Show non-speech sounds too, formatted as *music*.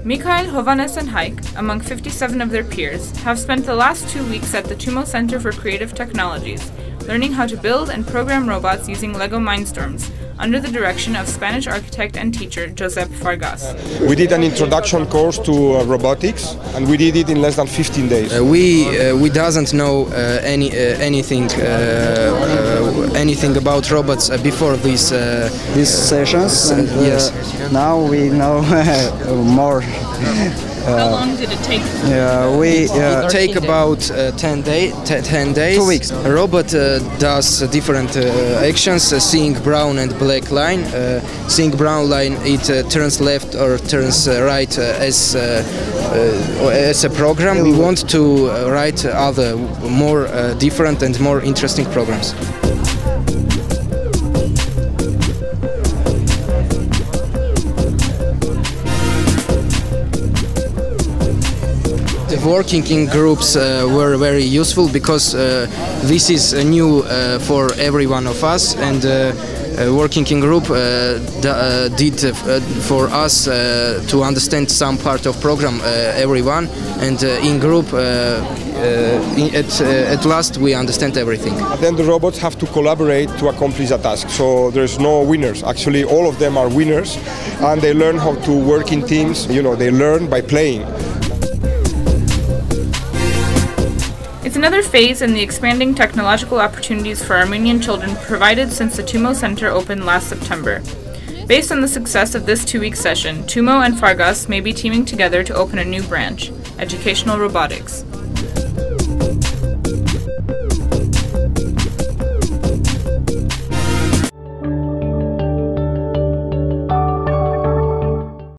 Ismail, Hovanes, and Haik, among 57 of their peers, have spent the last two weeks at the TUMO Center for Creative Technologies, learning how to build and program robots using LEGO Mindstorms, under the direction of Spanish architect and teacher Josep Fargas. We did an introduction course to uh, robotics, and we did it in less than 15 days. Uh, we uh, we doesn't know uh, any uh, anything uh, uh, anything about robots uh, before these uh, these sessions. And, uh, yes. Now we know *laughs* more. How long did it take? Yeah, we uh, take about uh, 10, day, 10 days. Two weeks. A robot uh, does different actions, seeing brown and black line. seeing brown line, it turns left or turns right as as a program. We want to write other more different and more interesting programs. Working in groups uh, were very useful because uh, this is uh, new uh, for every one of us and uh, uh, working in group did for us to understand some part of program everyone and in group at, at last we understand everything. then the robots have to collaborate to accomplish a task. So there's no winners. Actually, all of them are winners, and they learn how to work in teams. You know, they learn by playing. Another phase in the expanding technological opportunities for Armenian children provided since the TUMO Center opened last September. Based on the success of this two week session, TUMO and Fargas may be teaming together to open a new branch, Educational Robotics.